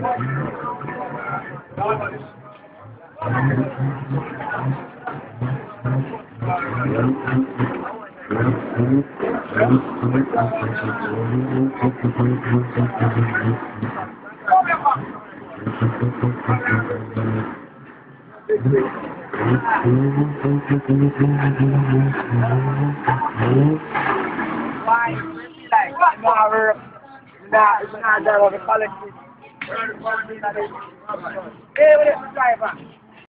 Why? Like, it's not that the quality. The driver?